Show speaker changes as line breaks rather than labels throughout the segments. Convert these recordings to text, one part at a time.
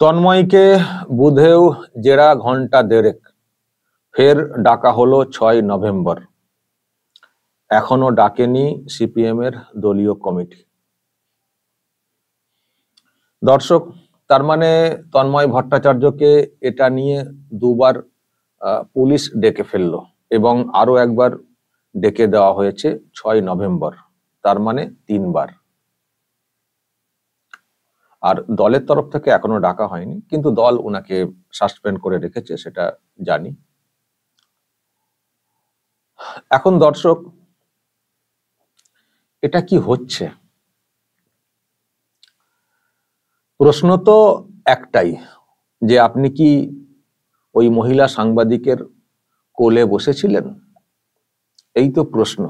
তন্ময়কে বুধেও জেরা ঘণ্টা দেড়েক। ফের ডাকা হলো ছয় নভেম্বর। এখনও ডাকেনি সিপিএম এর দলীয় কমিটি। দর্শক, তার মানে তন্ময় ভট্টাচার্যকে এটা নিয়ে দুবার পুলিশ ডেকে ফেলল এবং আরও একবার ডেকে দেওয়া হয়েছে ছয় নভেম্বর। তার মানে তিনবার। আর দলের তরফ থেকে এখনও ডাকা হয়নি, কিন্তু দল ওনাকে সাসপেন্ড করে রেখেছে সেটা জানি। এখন দর্শক, এটা কি হচ্ছে? প্রশ্ন তো একটাই, যে আপনি কি ওই মহিলা সাংবাদিকের কোলে বসেছিলেন? এই তো প্রশ্ন।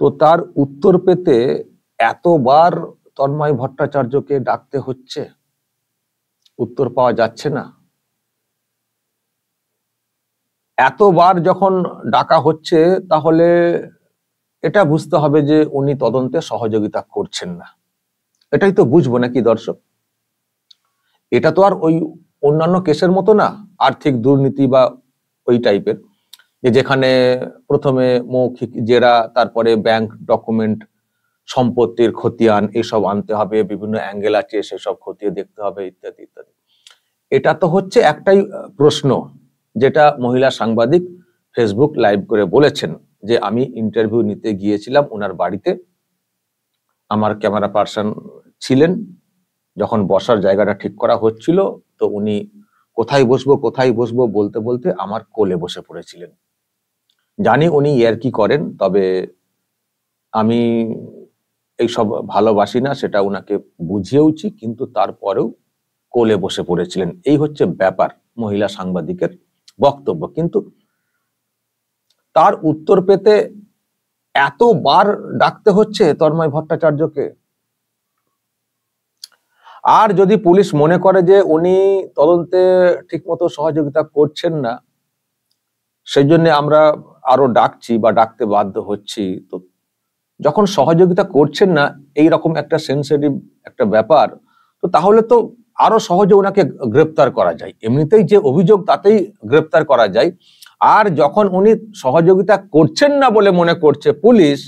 তো তার উত্তর পেতে এতবার তন্ময় ভট্টাচার্যকে ডাকতে হচ্ছে। উত্তর পাওয়া যাচ্ছে না। এতবার যখন ডাকা হচ্ছে, তাহলে এটা বুঝতে হবে যে উনি তদন্তে সহযোগিতা করছেন না। এটাই তো বুঝব নাকি দর্শক? এটা তো আর ওই অন্যান্য কেসের মতো না, আর্থিক দুর্নীতি বা ওই টাইপের যেখানে প্রথমে মৌখিক জেরা, তারপরে ব্যাংক ডকুমেন্ট সম্পত্তির খতিয়ান, এসব আনতে হবে, বিভিন্ন অ্যাঙ্গেল আছে, সেসব খতিয়ে দেখতে হবে, ইত্যাদি ইত্যাদি। এটা তো হচ্ছে একটাই প্রশ্ন যেটা মহিলা সাংবাদিক ফেসবুক লাইভ করে বলেছেন যে আমি ইন্টারভিউ নিতে গিয়েছিলাম ওনার বাড়িতে। আমার ক্যামেরা পার্সন ছিলেন, যখন বসার জায়গাটা ঠিক করা হচ্ছিল, তো উনি কোথায় বসবো কোথায় বসবো বলতে বলতে আমার কোলে বসে পড়েছিলেন। জানি উনি ইয়ার কি করেন, তবে আমি এইসব ভালোবাসি না, সেটা উনাকে বুঝিয়েওছি, কিন্তু তারপরেও কোলে বসে পড়েছিলেন। এই হচ্ছে ব্যাপার মহিলা সাংবাদিকের বক্তব্য। কিন্তু তার উত্তর পেতে এতবার ডাকতে হচ্ছে তন্ময় ভট্টাচার্যকে? আর যদি পুলিশ মনে করে যে উনি তদন্তে ঠিকমতো সহযোগিতা করছেন না, সেই জন্য আমরা আরও ডাকছি বা ডাকতে বাধ্য হচ্ছি। তো যখন সহযোগিতা করছেন না এই রকম একটা সেন্সিটিভ একটা ব্যাপার, তো তাহলে তো আরও সহজে ওনাকে গ্রেপ্তার করা যায়। এমনিতেই যে অভিযোগ তাতেই গ্রেপ্তার করা যায়। আর যখন উনি সহযোগিতা করছেন না বলে মনে করছে পুলিশ,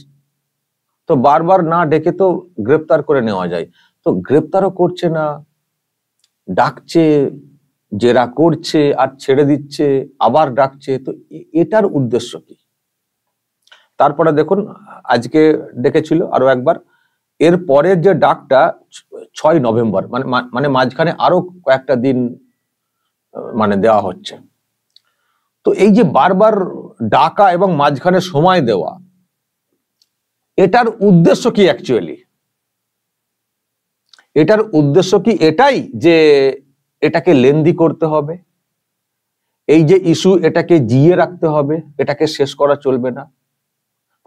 তো বারবার না ডেকে তো গ্রেপ্তার করে নেওয়া যায়। তো গ্রেপ্তারও করছে না, ডাকছে, জেরা করছে, আর ছেড়ে দিচ্ছে, আবার ডাকছে, তো এটার উদ্দেশ্য কি? তারপরে দেখুন, আজকে ডেকেছিল আরও একবার। এর পরের যে ডাকটা ছয় নভেম্বর মানে মানে মাঝখানে আরও কয়েকটা দিন মানে দেওয়া হচ্ছে। তো এই যে বারবার ডাকা এবং মাঝখানে সময় দেওয়া, এটার উদ্দেশ্য কি অ্যাকচুয়ালি এটার উদ্দেশ্য কি এটাই যে এটাকে লেন্দি করতে হবে? এই যে ইস্যু এটাকে জিয়ে রাখতে হবে, এটাকে শেষ করা চলবে না।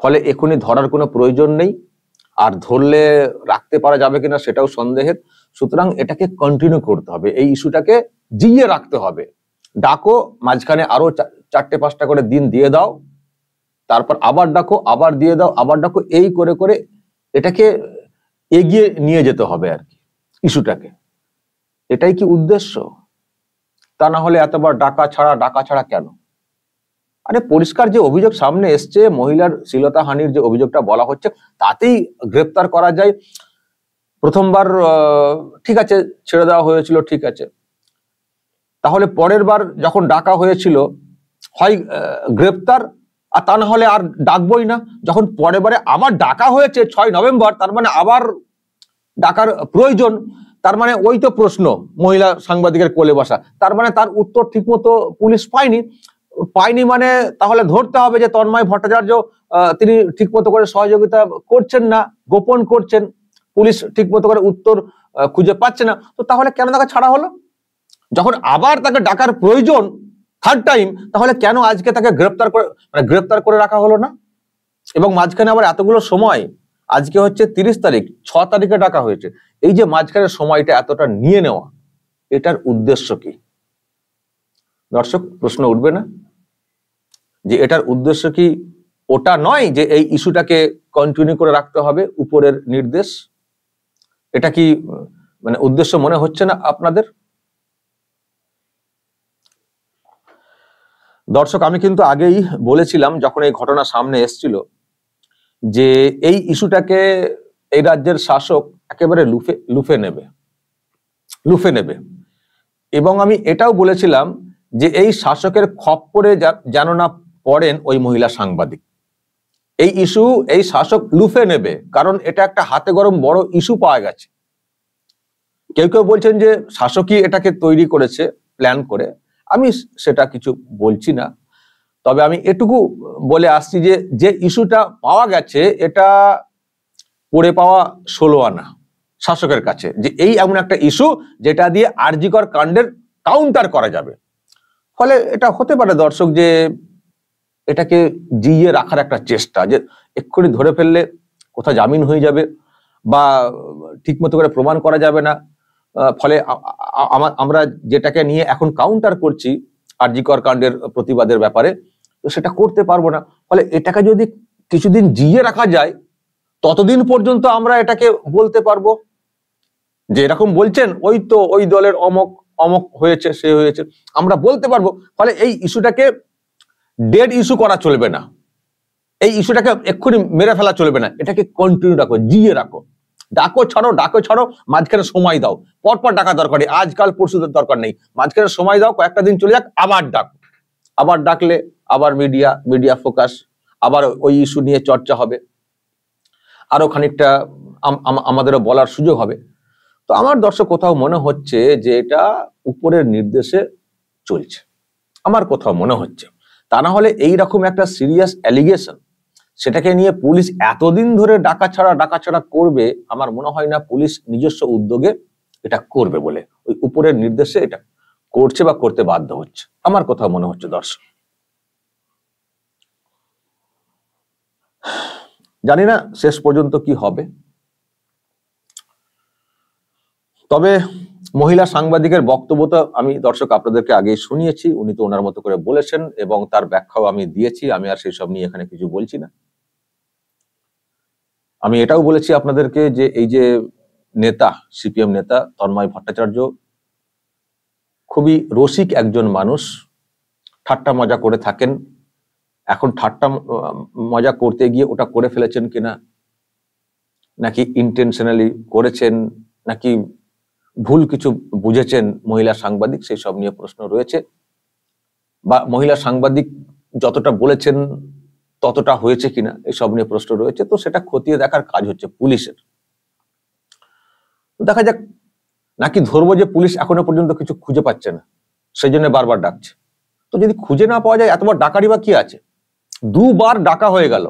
ফলে এখনই ধরার কোনো প্রয়োজন নেই। আর ধরলে রাখতে পারা যাবে কিনা সেটাও সন্দেহের। সুতরাং এটাকে কন্টিনিউ করতে হবে। এই ইস্যুটাকে জিয়ে রাখতে হবে। ডাকো, মাঝখানে আরও চারটে পাঁচটা করে দিন দিয়ে দাও। তারপর আবার ডাকো, আবার দিয়ে দাও, আবার ডাকো, এই করে করে এটাকে এগিয়ে নিয়ে যেতে হবে আর কি ইস্যুটাকে এটাই কি উদ্দেশ্য? তা না হলে এতবার ডাকা ছাড়া ডাকা ছাড়া কেন? আরে পরিষ্কার যে অভিযোগ সামনে এসছে, মহিলার শ্লীলতা হানির যে অভিযোগটা বলা হচ্ছে, তাতেই গ্রেপ্তার করা যায়। প্রথমবার ঠিক আছে, ছেড়ে দেওয়া হয়েছিল, ঠিক আছে। তাহলে পরের বার যখন ডাকা হয়েছিল, হয় গ্রেপ্তার, আর তা না হলে আর ডাকবই না। যখন পরে বারে আবার ডাকা হয়েছে, ছয় নভেম্বর, তার মানে আবার ডাকার প্রয়োজন। তার মানে ওই তো প্রশ্ন, মহিলা সাংবাদিকের কোলে বসা। তার মানে তার উত্তর ঠিকমতো পুলিশ পায়নি। পায়নি মানে তাহলে ধরতে হবে যে তন্ময় ভট্টাচার্য তিনি ঠিকমতো করে সহযোগিতা করছেন না, গোপন করছেন, পুলিশ ঠিকমতো করে উত্তর খুঁজে পাচ্ছে না। তো তাহলে কেন তাকে ছাড়া হলো? যখন আবার তাকে ডাকার প্রয়োজন থার্ড টাইম তাহলে কেন আজকে তাকে গ্রেপ্তার করে মানে গ্রেপ্তার করে রাখা হলো না? এবং মাঝখানে আবার এতগুলো সময়, আজকে হচ্ছে তিরিশ তারিখ, ছ তারিখে ডাকা হয়েছে। এই যে মাঝখানে সময়টা এতটা নিয়ে নেওয়া, এটার উদ্দেশ্য কি? দর্শক, প্রশ্ন উঠবে না। যে এটার উদ্দেশ্য কি ওটা নয় যে এই ইস্যুটাকে কন্টিনিউ করে রাখতে হবে উপরের নির্দেশ? এটা কি মানে উদ্দেশ্য মনে হচ্ছে না আপনাদের? দর্শক, আমি কিন্তু আগেই বলেছিলাম যখন এই ঘটনা সামনে এসছিল যে এই ইস্যুটাকে এই রাজ্যের শাসক একেবারে লুফে লুফে নেবে। লুফে নেবে। এবং আমি এটাও বলেছিলাম যে এই শাসকের খপ্পরে যেন না পড়েন ওই মহিলা সাংবাদিক। এই ইস্যু, এই শাসক লুফে নেবে, কারণ এটা একটা হাতে গরম বড় ইস্যু পাওয়া গেছে। কেউ কেউ বলছেন যে শাসকই এটাকে তৈরি করেছে প্ল্যান করে। আমি সেটা কিছু বলছি না। তবে আমি এটুকু বলে আসছি যে যে ইস্যুটা পাওয়া গেছে, এটা পড়ে পাওয়া ষোলো আনা শাসকের কাছে যে এই এমন একটা ইস্যু যেটা দিয়ে আরজিকর কাণ্ডের কাউন্টার করা যাবে। ফলে এটা হতে পারে দর্শক যে এটাকে জিয়ে রাখার একটা চেষ্টা যে এক্ষুনি ধরে ফেললে কোথাও জামিন হয়ে যাবে বা ঠিক মতো করে প্রমাণ করা যাবে না। ফলে আমরা যেটাকে নিয়ে এখন কাউন্টার করছি আরজিকর কাণ্ডের প্রতিবাদের ব্যাপারে, তো সেটা করতে পারব না। ফলে এটাকে যদি কিছুদিন জিয়ে রাখা যায়, ততদিন পর্যন্ত আমরা এটাকে বলতে পারব যে এরকম বলছেন, ওই তো ওই দলের অমক অমক হয়েছে, সে হয়েছে। আমরা বলতে পারব। ফলে এই ইস্যুটাকে ডেড ইস্যু করা চলবে না। এই ইস্যুটাকে এক্ষুনি মেরে ফেলা চলবে না। এটাকে কন্টিনিউ রাখো, জিয়ে রাখো। ডাকো, ছাড়ো ডাকো, ছাড়ো, মাঝখানে সময় দাও। পরপর ডাকা দরকার নেই, আজকাল পরশুদের দরকার নেই। মাঝখানে সময় দাও, কয়েকটা দিন চলে যাক, আবার ডাক। আবার ডাকলে, আবার মিডিয়া মিডিয়া ফোকাস আবার ওই ইস্যু নিয়ে চর্চা হবে। আরও খানিকটা আমাদেরও বলার সুযোগ হবে। তো আমার দর্শক, কোথাও মনে হচ্ছে যে এটা উপরের নির্দেশে চলছে। আমার কোথাও মনে হচ্ছে। তা না হলে এইরকম একটা সিরিয়াস অ্যালিগেশন সেটাকে নিয়ে পুলিশ এতদিন ধরে ডাকা ছাড়া ডাকা ছাড়া করবে, আমার মনে হয় না পুলিশ নিজস্ব উদ্যোগে এটা করবে বলে। ওই উপরের নির্দেশে এটা করছে বা করতে বাধ্য হচ্ছে। আমার কথা মনে হচ্ছে দর্শক। জানি না শেষ পর্যন্ত কি হবে। তবে মহিলা সাংবাদিকের বক্তব্য তো আমি দর্শক আপনাদেরকে আগেই শুনিয়েছি, উনি তো ওনার মতো করে বলেছেন এবং তার ব্যাখ্যাও আমি দিয়েছি, আমি আর সেই সব নিয়ে এখানে কিছু বলছি না। আমি এটাও বলেছি আপনাদেরকে যে এই যে নেতা, সিপিএম নেতা তন্ময় ভট্টাচার্য খুবই রসিক একজন মানুষ, ঠাট্টা মজা করে থাকেন। এখন ঠাট্টা মজা করতে গিয়ে ওটা করে ফেলেছেন কিনা, নাকি ইন্টেনশনালি করেছেন, নাকি ভুল কিছু বুঝেছেন মহিলা সাংবাদিক, সেই সব নিয়ে প্রশ্ন রয়েছে। বা মহিলা সাংবাদিক যতটা বলেছেন ততটা হয়েছে কিনা সব নিয়ে প্রশ্ন রয়েছে। তো সেটা খতিয়ে দেখার কাজ হচ্ছে পুলিশের। দেখা যাক, নাকি ধরবো যে পুলিশ এখনও পর্যন্ত কিছু খুঁজে পাচ্ছে না সেই জন্য বারবার ডাকছে। তো যদি খুঁজে না পাওয়া যায় এতবার ডাকারই বা কি আছে? দুবার ডাকা হয়ে গেল।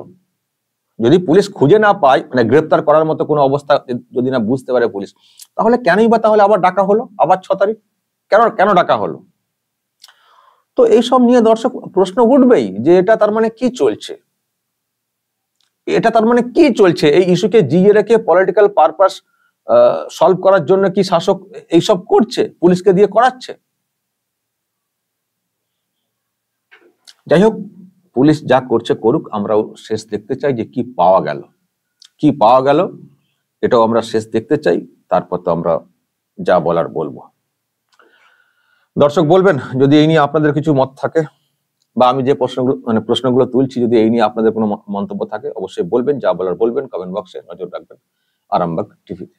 যদি পুলিশ খুঁজে না পায় মানে গ্রেপ্তার করার মতো কোনো অবস্থা যদি না বুঝতে পারে পুলিশ, তাহলে কেনই বা তাহলে আবার ডাকা হলো? আবার ছ তারিখ? কেন কেন ডাকা হলো? তো এইসব নিয়ে দর্শক প্রশ্ন উঠবেই যে এটা তার মানে কি চলছে? এটা তার মানে কি চলছে? এই ইস্যুকে জিয়ে রেখে পলিটিক্যাল পারপাস সলভ করার জন্য কি শাসক এইসব করছে? পুলিশকে দিয়ে করাচ্ছে? যাই হোক পুলিশ যা করছে করুক আমরাও শেষ দেখতে চাই যে কি পাওয়া গেল। কি পাওয়া গেল, এটাও আমরা শেষ দেখতে চাই, তারপর তো আমরা যা বলার বলব। দর্শক বলবেন, যদি এই নিয়ে আপনাদের কিছু মত থাকে, বা আমি যে প্রশ্নগুলো মানে প্রশ্নগুলো তুলছি, যদি এই নিয়ে আপনাদের কোনো মন্তব্য থাকে, অবশ্যই বলবেন, যা বলার বলবেন কমেন্ট বক্সে নজর রাখবেন, আরামবাগ টিভিতে